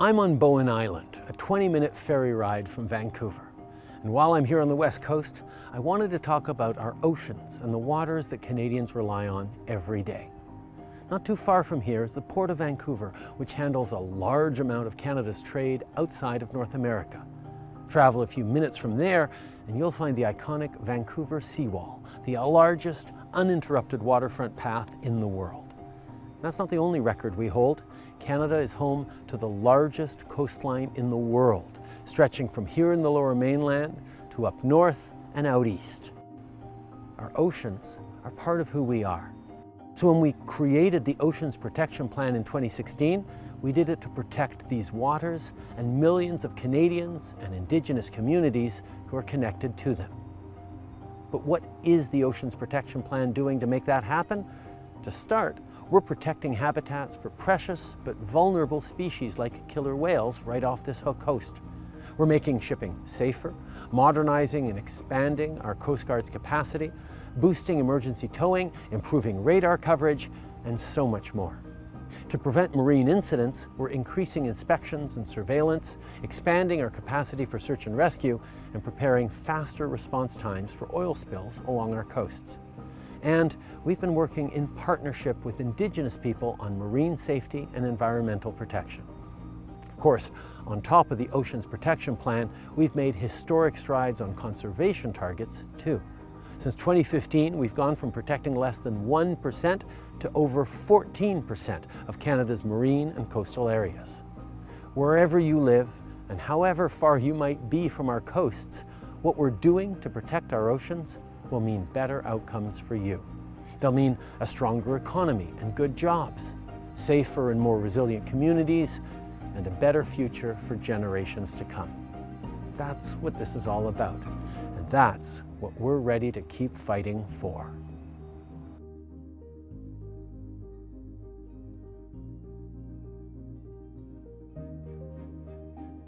I'm on Bowen Island, a 20-minute ferry ride from Vancouver. And while I'm here on the west coast, I wanted to talk about our oceans and the waters that Canadians rely on every day. Not too far from here is the Port of Vancouver, which handles a large amount of Canada's trade outside of North America. Travel a few minutes from there and you'll find the iconic Vancouver Seawall, the largest uninterrupted waterfront path in the world. That's not the only record we hold. Canada is home to the largest coastline in the world, stretching from here in the lower mainland to up north and out east. Our oceans are part of who we are. So when we created the Oceans Protection Plan in 2016, we did it to protect these waters and millions of Canadians and Indigenous communities who are connected to them. But what is the Oceans Protection Plan doing to make that happen? To start, we're protecting habitats for precious but vulnerable species like killer whales right off this coast. We're making shipping safer, modernizing and expanding our Coast Guard's capacity, boosting emergency towing, improving radar coverage, and so much more. To prevent marine incidents, we're increasing inspections and surveillance, expanding our capacity for search and rescue, and preparing faster response times for oil spills along our coasts. And we've been working in partnership with Indigenous people on marine safety and environmental protection. Of course, on top of the Oceans Protection Plan, we've made historic strides on conservation targets too. Since 2015, we've gone from protecting less than 1% to over 14% of Canada's marine and coastal areas. Wherever you live, and however far you might be from our coasts, what we're doing to protect our oceans will mean better outcomes for you. They'll mean a stronger economy and good jobs, safer and more resilient communities, and a better future for generations to come. That's what this is all about, and that's what we're ready to keep fighting for.